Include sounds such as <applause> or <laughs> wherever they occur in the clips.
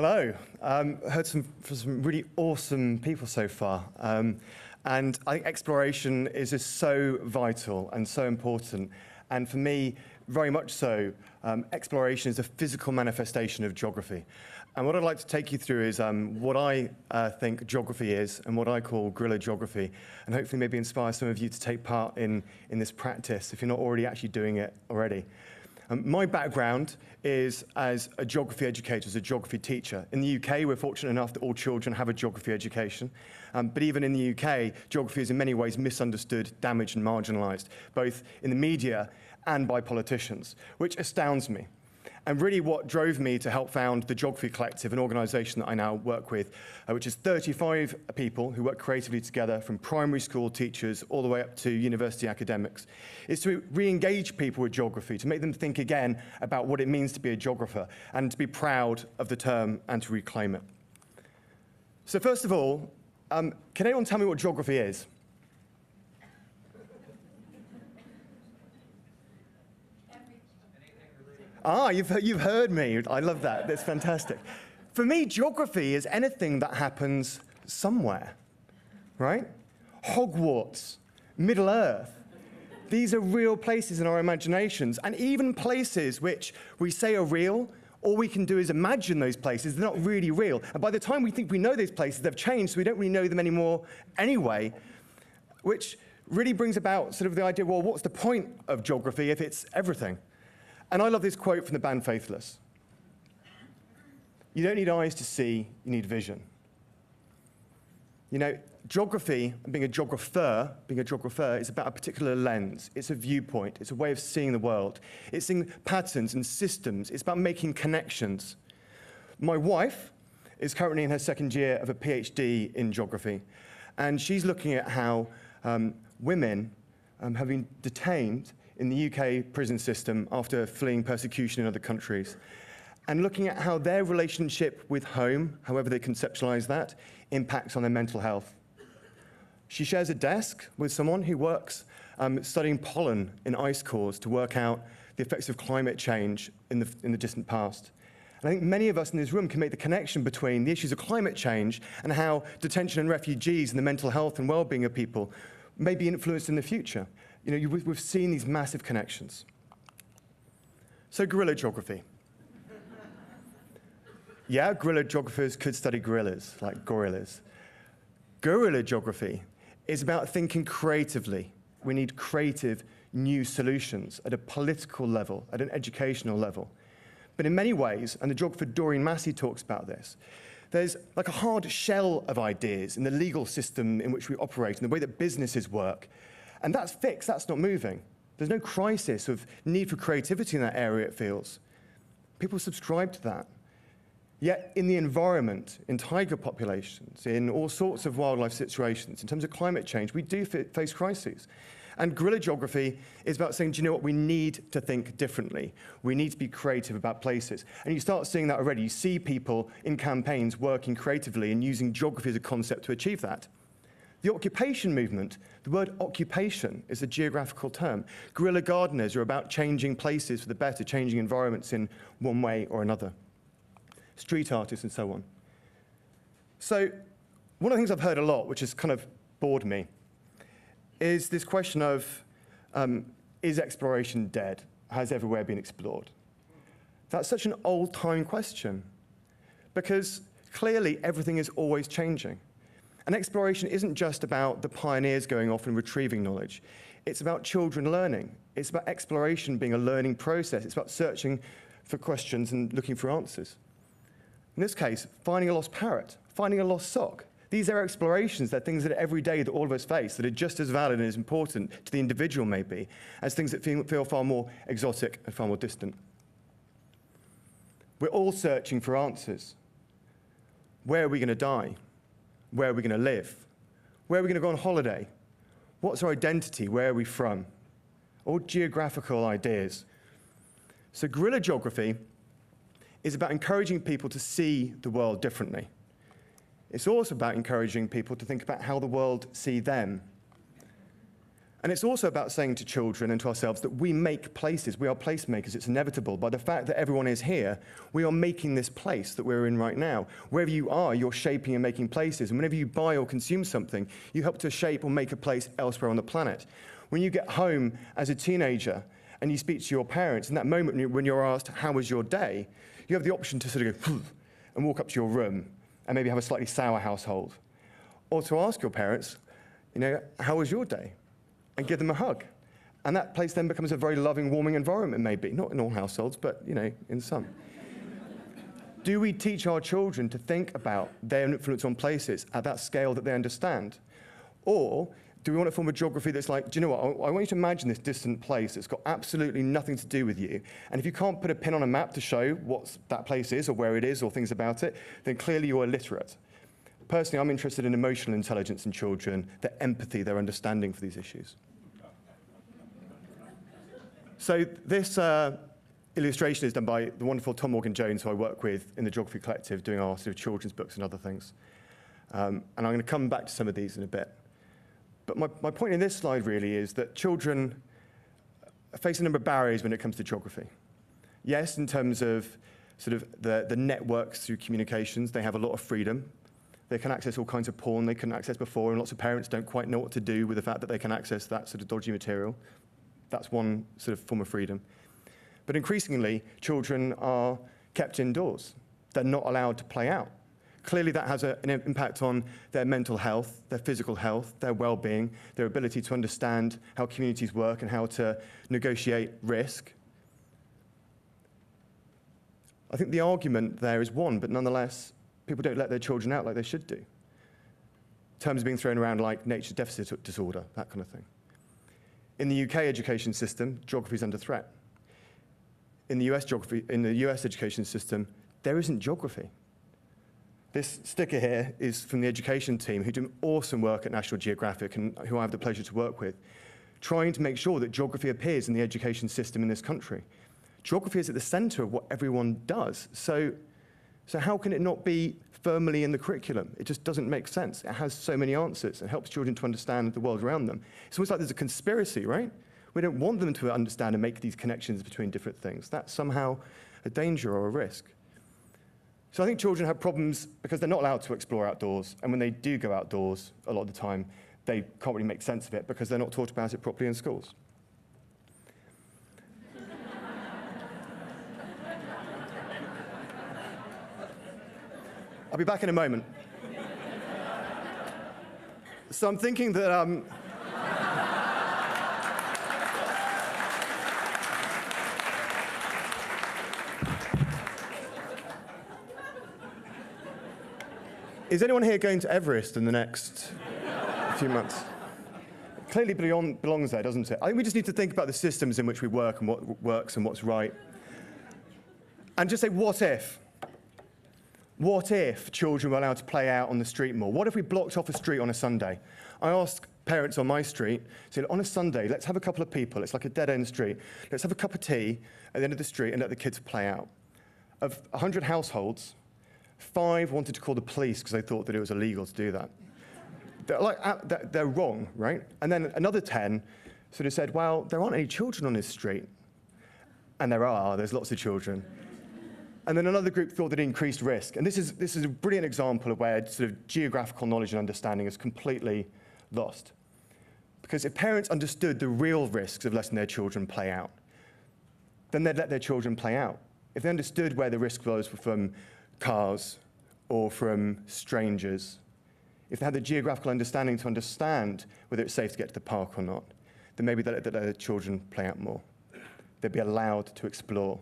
Hello. Um, heard some from some really awesome people so far. Um, and I think exploration is just so vital and so important. And for me, very much so, um, exploration is a physical manifestation of geography. And what I'd like to take you through is um, what I uh, think geography is and what I call guerrilla geography, and hopefully maybe inspire some of you to take part in, in this practice if you're not already actually doing it already. Um, my background is as a geography educator, as a geography teacher. In the UK, we're fortunate enough that all children have a geography education. Um, but even in the UK, geography is in many ways misunderstood, damaged, and marginalized, both in the media and by politicians, which astounds me. And really what drove me to help found the Geography Collective, an organization that I now work with, uh, which is 35 people who work creatively together from primary school teachers all the way up to university academics, is to re-engage people with geography, to make them think again about what it means to be a geographer and to be proud of the term and to reclaim it. So first of all, um, can anyone tell me what geography is? Ah, you've, you've heard me. I love that. That's fantastic. For me, geography is anything that happens somewhere, right? Hogwarts, Middle Earth. These are real places in our imaginations, and even places which we say are real, all we can do is imagine those places. They're not really real. And by the time we think we know those places, they've changed, so we don't really know them anymore anyway, which really brings about sort of the idea, well, what's the point of geography if it's everything? And I love this quote from the band Faithless. You don't need eyes to see, you need vision. You know, geography, being a geographer, being a geographer is about a particular lens. It's a viewpoint. It's a way of seeing the world. It's seeing patterns and systems. It's about making connections. My wife is currently in her second year of a PhD in geography, and she's looking at how um, women um, have been detained in the UK prison system after fleeing persecution in other countries, and looking at how their relationship with home, however they conceptualize that, impacts on their mental health. She shares a desk with someone who works um, studying pollen in ice cores to work out the effects of climate change in the, in the distant past. And I think many of us in this room can make the connection between the issues of climate change and how detention and refugees and the mental health and well-being of people may be influenced in the future you know, you, we've seen these massive connections. So guerrilla geography. <laughs> yeah, guerrilla geographers could study gorillas, like gorillas. Guerrilla geography is about thinking creatively. We need creative new solutions at a political level, at an educational level. But in many ways, and the geographer Doreen Massey talks about this, there's like a hard shell of ideas in the legal system in which we operate and the way that businesses work and that's fixed, that's not moving. There's no crisis of need for creativity in that area, it feels. People subscribe to that. Yet in the environment, in tiger populations, in all sorts of wildlife situations, in terms of climate change, we do face crises. And guerrilla geography is about saying, do you know what, we need to think differently. We need to be creative about places. And you start seeing that already. You see people in campaigns working creatively and using geography as a concept to achieve that. The occupation movement, the word occupation is a geographical term. Guerrilla gardeners are about changing places for the better, changing environments in one way or another. Street artists and so on. So one of the things I've heard a lot, which has kind of bored me, is this question of, um, is exploration dead? Has everywhere been explored? That's such an old-time question because clearly everything is always changing. And exploration isn't just about the pioneers going off and retrieving knowledge. It's about children learning. It's about exploration being a learning process. It's about searching for questions and looking for answers. In this case, finding a lost parrot, finding a lost sock. These are explorations, they're things that are every day that all of us face, that are just as valid and as important to the individual maybe, as things that feel, feel far more exotic and far more distant. We're all searching for answers. Where are we going to die? Where are we going to live? Where are we going to go on holiday? What's our identity? Where are we from? All geographical ideas. So guerrilla geography is about encouraging people to see the world differently. It's also about encouraging people to think about how the world see them. And it's also about saying to children and to ourselves that we make places. We are placemakers. It's inevitable. By the fact that everyone is here, we are making this place that we're in right now. Wherever you are, you're shaping and making places. And whenever you buy or consume something, you help to shape or make a place elsewhere on the planet. When you get home as a teenager and you speak to your parents, in that moment when you're asked, How was your day? you have the option to sort of go phew and walk up to your room and maybe have a slightly sour household. Or to ask your parents, You know, how was your day? And give them a hug. And that place then becomes a very loving, warming environment, maybe. Not in all households, but, you know, in some. <laughs> Do we teach our children to think about their influence on places at that scale that they understand? Or do we want to form a geography that's like, do you know what? I want you to imagine this distant place that's got absolutely nothing to do with you. And if you can't put a pin on a map to show what that place is or where it is or things about it, then clearly you're illiterate. Personally, I'm interested in emotional intelligence in children, their empathy, their understanding for these issues. So this uh, illustration is done by the wonderful Tom Morgan-Jones, who I work with in the Geography Collective, doing our sort of children's books and other things. Um, and I'm going to come back to some of these in a bit. But my, my point in this slide really is that children face a number of barriers when it comes to geography. Yes, in terms of sort of the, the networks through communications, they have a lot of freedom. They can access all kinds of porn they couldn't access before, and lots of parents don't quite know what to do with the fact that they can access that sort of dodgy material. That's one sort of form of freedom. But increasingly, children are kept indoors. They're not allowed to play out. Clearly, that has a, an impact on their mental health, their physical health, their well being, their ability to understand how communities work and how to negotiate risk. I think the argument there is one, but nonetheless, people don't let their children out like they should do. Terms being thrown around like nature deficit disorder, that kind of thing. In the UK education system, geography is under threat. In the US geography, in the US education system, there isn't geography. This sticker here is from the education team who do awesome work at National Geographic and who I have the pleasure to work with, trying to make sure that geography appears in the education system in this country. Geography is at the center of what everyone does. So, so how can it not be firmly in the curriculum. It just doesn't make sense. It has so many answers. It helps children to understand the world around them. It's almost like there's a conspiracy, right? We don't want them to understand and make these connections between different things. That's somehow a danger or a risk. So I think children have problems because they're not allowed to explore outdoors. And when they do go outdoors, a lot of the time, they can't really make sense of it because they're not taught about it properly in schools. I'll be back in a moment. So I'm thinking that. Um, Is anyone here going to Everest in the next few months? Clearly beyond, belongs there, doesn't it? I think we just need to think about the systems in which we work and what works and what's right. And just say, what if? What if children were allowed to play out on the street more? What if we blocked off a street on a Sunday? I ask parents on my street, say, on a Sunday, let's have a couple of people. It's like a dead end street. Let's have a cup of tea at the end of the street and let the kids play out. Of 100 households, five wanted to call the police because they thought that it was illegal to do that. They're, like, uh, they're wrong, right? And then another 10 sort of said, well, there aren't any children on this street. And there are, there's lots of children. And then another group thought that increased risk. And this is, this is a brilliant example of where sort of geographical knowledge and understanding is completely lost. Because if parents understood the real risks of letting their children play out, then they'd let their children play out. If they understood where the risk was from cars or from strangers, if they had the geographical understanding to understand whether it's safe to get to the park or not, then maybe they'd let their children play out more. They'd be allowed to explore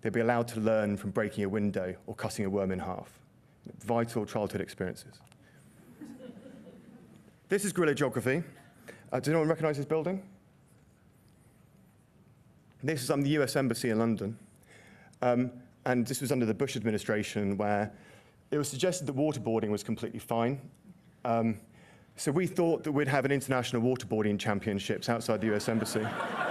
They'd be allowed to learn from breaking a window or cutting a worm in half. Vital childhood experiences. <laughs> this is guerrilla geography. Uh, does anyone recognize this building? This is um, the US Embassy in London. Um, and this was under the Bush administration where it was suggested that waterboarding was completely fine. Um, so we thought that we'd have an international waterboarding championships outside the US Embassy. <laughs>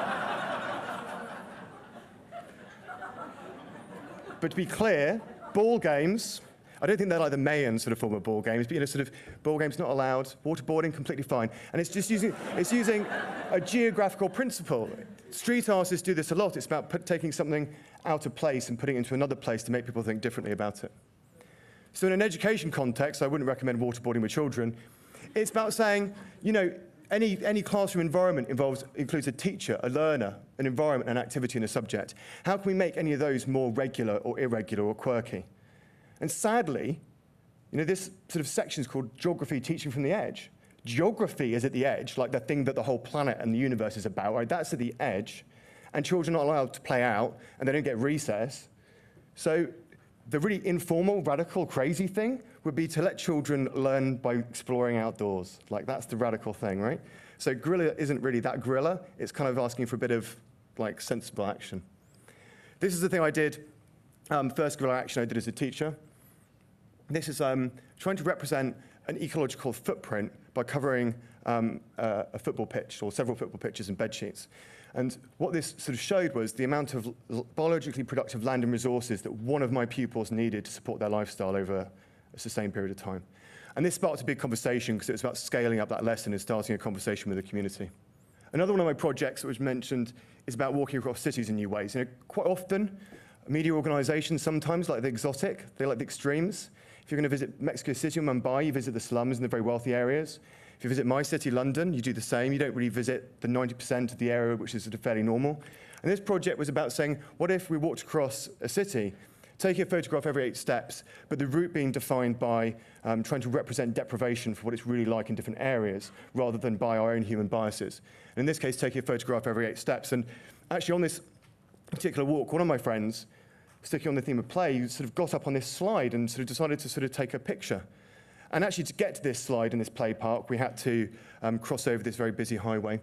But to be clear, ball games I don't think they're like the Mayan sort of form of ball games, but you know, sort of ball games not allowed, waterboarding completely fine. And it's just using, it's using a geographical principle. Street artists do this a lot. It's about put, taking something out of place and putting it into another place to make people think differently about it. So in an education context, I wouldn't recommend waterboarding with children. It's about saying, you know, any, any classroom environment involves, includes a teacher, a learner, an environment, an activity, and a subject. How can we make any of those more regular or irregular or quirky? And sadly, you know, this sort of section is called Geography Teaching from the Edge. Geography is at the edge, like the thing that the whole planet and the universe is about, right? That's at the edge. And children are not allowed to play out, and they don't get recess. So the really informal, radical, crazy thing would be to let children learn by exploring outdoors. Like, that's the radical thing, right? So guerrilla isn't really that guerrilla. It's kind of asking for a bit of, like, sensible action. This is the thing I did, um, first guerrilla action I did as a teacher. This is um, trying to represent an ecological footprint by covering um, uh, a football pitch or several football pitches and bed sheets. And what this sort of showed was the amount of biologically productive land and resources that one of my pupils needed to support their lifestyle over a sustained period of time. And this sparked a big conversation because it was about scaling up that lesson and starting a conversation with the community. Another one of my projects that was mentioned is about walking across cities in new ways. You know, quite often, media organizations sometimes like the exotic, they like the extremes. If you're going to visit Mexico City or Mumbai, you visit the slums and the very wealthy areas. If you visit my city, London, you do the same. You don't really visit the 90% of the area, which is sort of fairly normal. And this project was about saying, what if we walked across a city, taking a photograph every eight steps, but the route being defined by um, trying to represent deprivation for what it's really like in different areas, rather than by our own human biases. And in this case, taking a photograph every eight steps. And actually, on this particular walk, one of my friends sticking on the theme of play, sort of got up on this slide and sort of decided to sort of take a picture. And actually, to get to this slide in this play park, we had to um, cross over this very busy highway.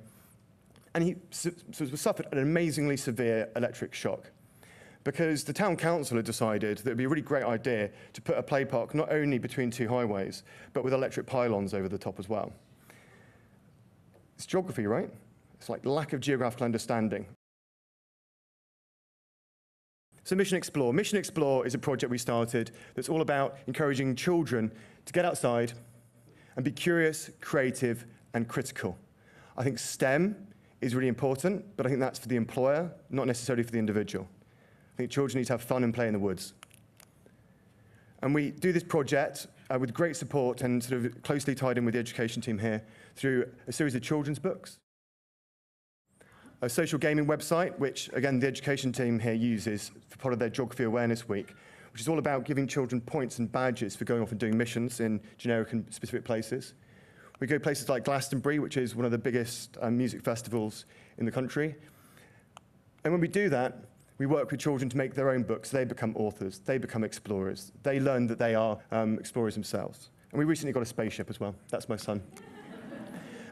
And he sort of suffered an amazingly severe electric shock because the town council had decided that it would be a really great idea to put a play park not only between two highways, but with electric pylons over the top as well. It's geography, right? It's like lack of geographical understanding. So Mission Explore. Mission Explore is a project we started that's all about encouraging children to get outside and be curious, creative, and critical. I think STEM is really important, but I think that's for the employer, not necessarily for the individual. I think children need to have fun and play in the woods. And we do this project uh, with great support and sort of closely tied in with the education team here through a series of children's books, a social gaming website, which, again, the education team here uses for part of their Geography Awareness Week, which is all about giving children points and badges for going off and doing missions in generic and specific places. We go places like Glastonbury, which is one of the biggest um, music festivals in the country. And when we do that, we work with children to make their own books. They become authors. They become explorers. They learn that they are um, explorers themselves. And we recently got a spaceship as well. That's my son.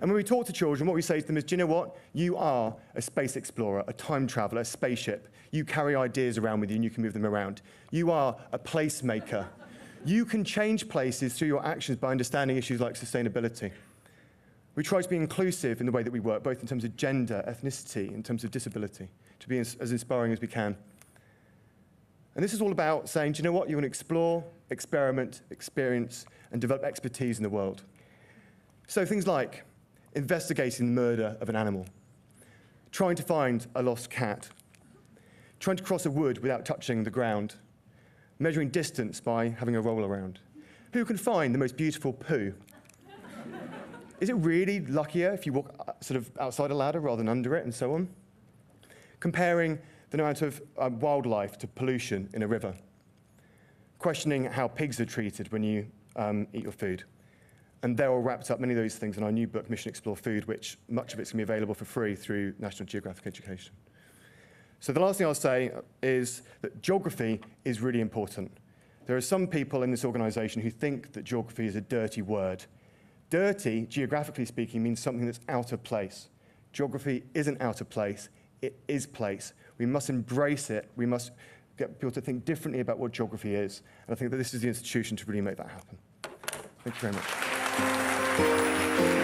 And when we talk to children, what we say to them is, do you know what? You are a space explorer, a time traveler, a spaceship. You carry ideas around with you and you can move them around. You are a placemaker. You can change places through your actions by understanding issues like sustainability. We try to be inclusive in the way that we work, both in terms of gender, ethnicity, in terms of disability, to be as, as inspiring as we can. And this is all about saying, do you know what? You want to explore, experiment, experience, and develop expertise in the world. So things like investigating the murder of an animal, trying to find a lost cat, trying to cross a wood without touching the ground, measuring distance by having a roll around. Who can find the most beautiful poo? Is it really luckier if you walk uh, sort of outside a ladder rather than under it and so on? Comparing the amount of uh, wildlife to pollution in a river. Questioning how pigs are treated when you um, eat your food. And they're all wrapped up, many of those things, in our new book, Mission Explore Food, which much of it's going to be available for free through National Geographic Education. So the last thing I'll say is that geography is really important. There are some people in this organization who think that geography is a dirty word. Dirty, geographically speaking, means something that's out of place. Geography isn't out of place, it is place. We must embrace it. We must get people to think differently about what geography is. And I think that this is the institution to really make that happen. Thank you very much. フフフ。